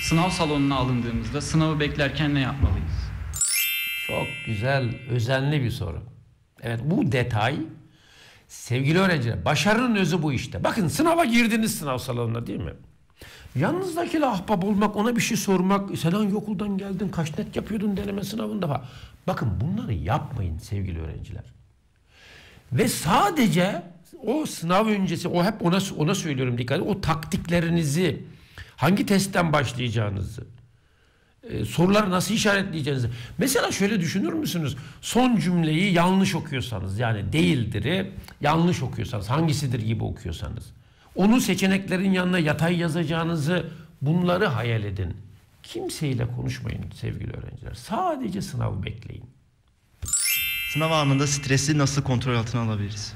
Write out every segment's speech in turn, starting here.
Sınav salonuna alındığımızda sınavı beklerken ne yapmalıyız? Çok güzel, özenli bir soru. Evet bu detay sevgili öğrenciler başarının özü bu işte. Bakın sınava girdiniz sınav salonuna değil mi? Yalnızdakiyle ahbap olmak, ona bir şey sormak, sen hangi okuldan geldin, kaç net yapıyordun deneme sınavında falan. Bakın bunları yapmayın sevgili öğrenciler. Ve sadece o sınav öncesi, o hep ona ona söylüyorum dikkat o taktiklerinizi, hangi testten başlayacağınızı, e, soruları nasıl işaretleyeceğinizi. Mesela şöyle düşünür müsünüz? Son cümleyi yanlış okuyorsanız yani değildir'i yanlış okuyorsanız hangisidir gibi okuyorsanız. Onun seçeneklerin yanına yatay yazacağınızı bunları hayal edin. Kimseyle konuşmayın sevgili öğrenciler. Sadece sınavı bekleyin. Sınav anında stresi nasıl kontrol altına alabiliriz?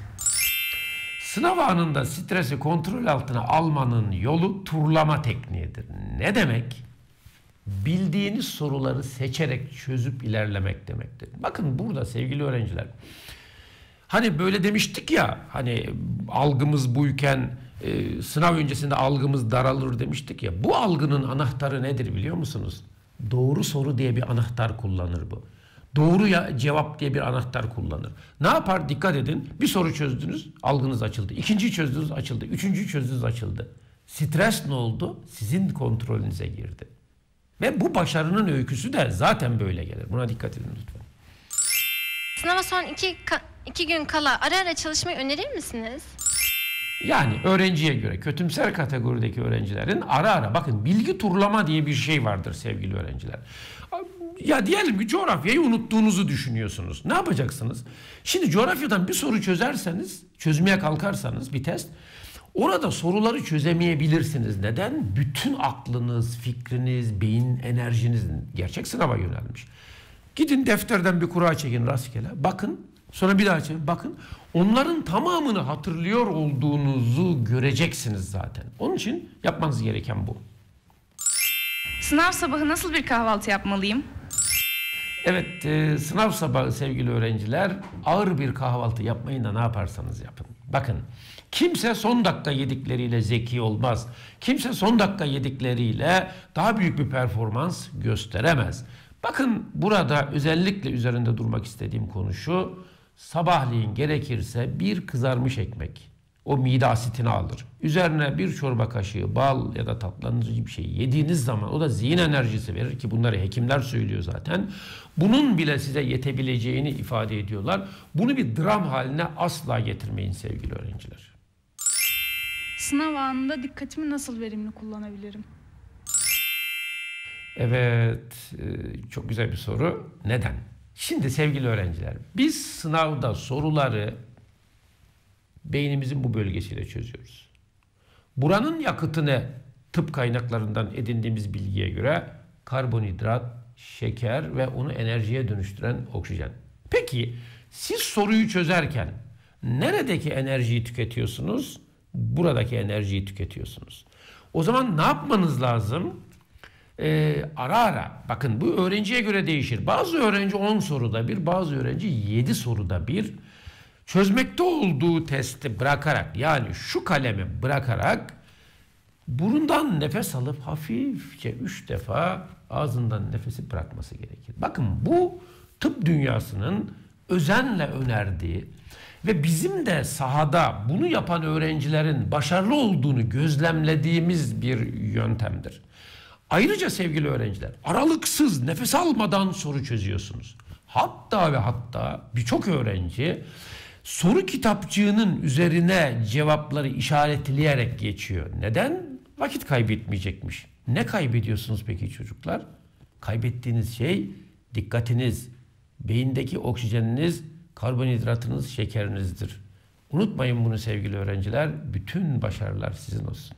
Sınav anında stresi kontrol altına almanın yolu turlama tekniğidir. Ne demek? Bildiğiniz soruları seçerek çözüp ilerlemek demektir. Bakın burada sevgili öğrenciler. Hani böyle demiştik ya hani algımız buyken e, sınav öncesinde algımız daralır demiştik ya. Bu algının anahtarı nedir biliyor musunuz? Doğru soru diye bir anahtar kullanır bu. Doğru ya cevap diye bir anahtar kullanır. Ne yapar? Dikkat edin. Bir soru çözdünüz, algınız açıldı. İkinciyi çözdünüz, açıldı. Üçüncüyü çözdünüz, açıldı. Stres ne oldu? Sizin kontrolünüze girdi. Ve bu başarının öyküsü de zaten böyle gelir. Buna dikkat edin lütfen. Sınava son iki, iki gün kala ara ara çalışmayı önerir misiniz? Yani öğrenciye göre kötümser kategorideki öğrencilerin ara ara bakın bilgi turlama diye bir şey vardır sevgili öğrenciler. Ya diyelim ki coğrafyayı unuttuğunuzu düşünüyorsunuz. Ne yapacaksınız? Şimdi coğrafyadan bir soru çözerseniz, çözmeye kalkarsanız bir test, orada soruları çözemeyebilirsiniz. Neden? Bütün aklınız, fikriniz, beyin enerjiniz gerçek sınava yönelmiş. Gidin defterden bir kura çekin rastgele. Bakın sonra bir daha çekin. Bakın onların tamamını hatırlıyor olduğunuzu göreceksiniz zaten. Onun için yapmanız gereken bu. Sınav sabahı nasıl bir kahvaltı yapmalıyım? Evet, e, sınav sabahı sevgili öğrenciler ağır bir kahvaltı yapmayın da ne yaparsanız yapın. Bakın, kimse son dakika yedikleriyle zeki olmaz. Kimse son dakika yedikleriyle daha büyük bir performans gösteremez. Bakın burada özellikle üzerinde durmak istediğim konu şu. Sabahleyin gerekirse bir kızarmış ekmek. O mide asitini alır. Üzerine bir çorba kaşığı bal ya da tatlandırıcı bir şey yediğiniz zaman o da zihin enerjisi verir ki bunları hekimler söylüyor zaten. Bunun bile size yetebileceğini ifade ediyorlar. Bunu bir dram haline asla getirmeyin sevgili öğrenciler. Sınav anında dikkatimi nasıl verimli kullanabilirim? Evet, e, çok güzel bir soru. Neden? Şimdi sevgili öğrenciler, biz sınavda soruları beynimizin bu bölgesiyle çözüyoruz. Buranın yakıtını tıp kaynaklarından edindiğimiz bilgiye göre karbonhidrat, şeker ve onu enerjiye dönüştüren oksijen. Peki siz soruyu çözerken neredeki enerjiyi tüketiyorsunuz? Buradaki enerjiyi tüketiyorsunuz. O zaman ne yapmanız lazım? Ee, ara ara bakın bu öğrenciye göre değişir. Bazı öğrenci 10 soruda bir, bazı öğrenci 7 soruda bir çözmekte olduğu testi bırakarak yani şu kalemi bırakarak burundan nefes alıp hafifçe üç defa ağzından nefesi bırakması gerekir. Bakın bu tıp dünyasının özenle önerdiği ve bizim de sahada bunu yapan öğrencilerin başarılı olduğunu gözlemlediğimiz bir yöntemdir. Ayrıca sevgili öğrenciler aralıksız nefes almadan soru çözüyorsunuz. Hatta ve hatta birçok öğrenci soru kitapçığının üzerine cevapları işaretleyerek geçiyor. Neden? Vakit kaybetmeyecekmiş. Ne kaybediyorsunuz peki çocuklar? Kaybettiğiniz şey dikkatiniz, beyindeki oksijeniniz, karbonhidratınız, şekerinizdir. Unutmayın bunu sevgili öğrenciler. Bütün başarılar sizin olsun.